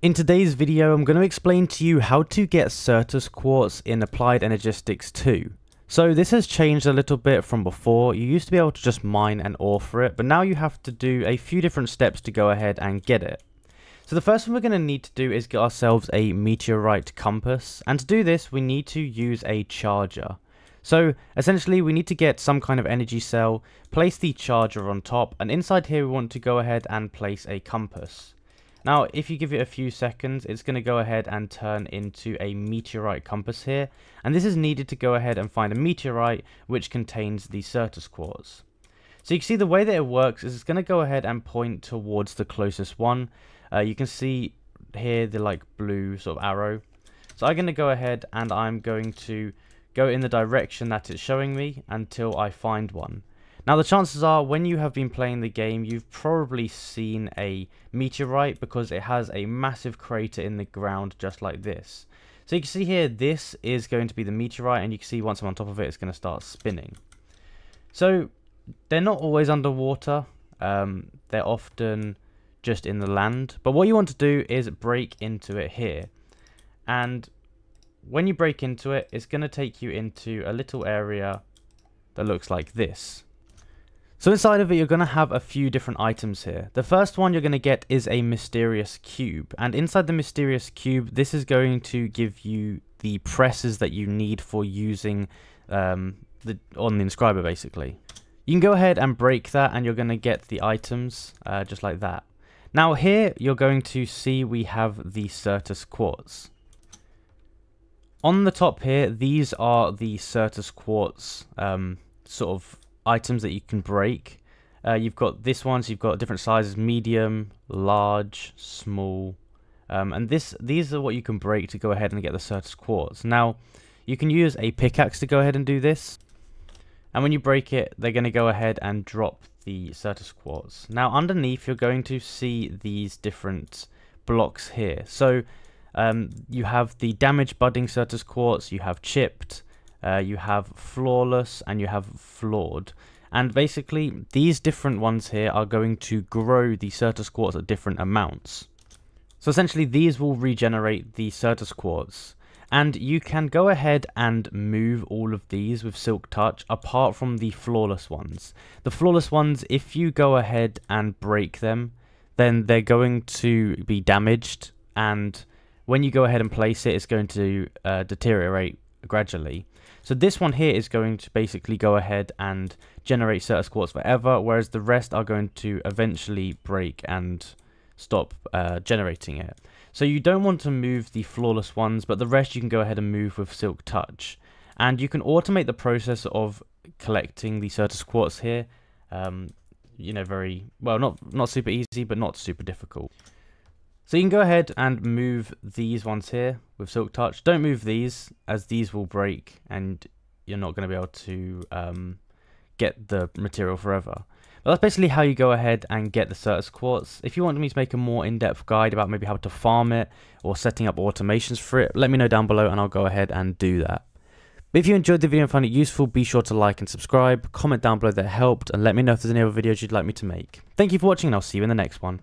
In today's video, I'm going to explain to you how to get Certus Quartz in Applied Energistics 2. So this has changed a little bit from before. You used to be able to just mine and ore for it, but now you have to do a few different steps to go ahead and get it. So the first thing we're going to need to do is get ourselves a meteorite compass, and to do this we need to use a charger. So essentially we need to get some kind of energy cell, place the charger on top, and inside here we want to go ahead and place a compass. Now, if you give it a few seconds, it's going to go ahead and turn into a meteorite compass here. And this is needed to go ahead and find a meteorite which contains the Certus quartz. So you can see the way that it works is it's going to go ahead and point towards the closest one. Uh, you can see here the like blue sort of arrow. So I'm going to go ahead and I'm going to go in the direction that it's showing me until I find one. Now the chances are when you have been playing the game you've probably seen a meteorite because it has a massive crater in the ground just like this. So you can see here this is going to be the meteorite and you can see once I'm on top of it it's going to start spinning. So they're not always underwater, um, they're often just in the land. But what you want to do is break into it here. And when you break into it, it's going to take you into a little area that looks like this. So inside of it, you're going to have a few different items here. The first one you're going to get is a mysterious cube. And inside the mysterious cube, this is going to give you the presses that you need for using um, the on the inscriber, basically. You can go ahead and break that, and you're going to get the items uh, just like that. Now here, you're going to see we have the Certus Quartz. On the top here, these are the Certus Quartz um, sort of items that you can break. Uh, you've got this one, so you've got different sizes, medium, large, small. Um, and this these are what you can break to go ahead and get the Certus Quartz. Now, you can use a pickaxe to go ahead and do this. And when you break it, they're going to go ahead and drop the Certus Quartz. Now, underneath, you're going to see these different blocks here. So, um, you have the damaged budding Certus Quartz, you have chipped, uh, you have flawless and you have flawed. And basically, these different ones here are going to grow the Certus Quartz at different amounts. So essentially, these will regenerate the Certus Quartz. And you can go ahead and move all of these with Silk Touch apart from the flawless ones. The flawless ones, if you go ahead and break them, then they're going to be damaged. And when you go ahead and place it, it's going to uh, deteriorate gradually. So this one here is going to basically go ahead and generate Certus Quartz forever, whereas the rest are going to eventually break and stop uh, generating it. So you don't want to move the flawless ones, but the rest you can go ahead and move with Silk Touch. And you can automate the process of collecting the Certus Quartz here. Um, you know, very, well, not, not super easy, but not super difficult. So you can go ahead and move these ones here with Silk Touch. Don't move these as these will break and you're not going to be able to um, get the material forever. But that's basically how you go ahead and get the Certus Quartz. If you want me to make a more in-depth guide about maybe how to farm it or setting up automations for it, let me know down below and I'll go ahead and do that. But if you enjoyed the video and found it useful, be sure to like and subscribe, comment down below that helped, and let me know if there's any other videos you'd like me to make. Thank you for watching and I'll see you in the next one.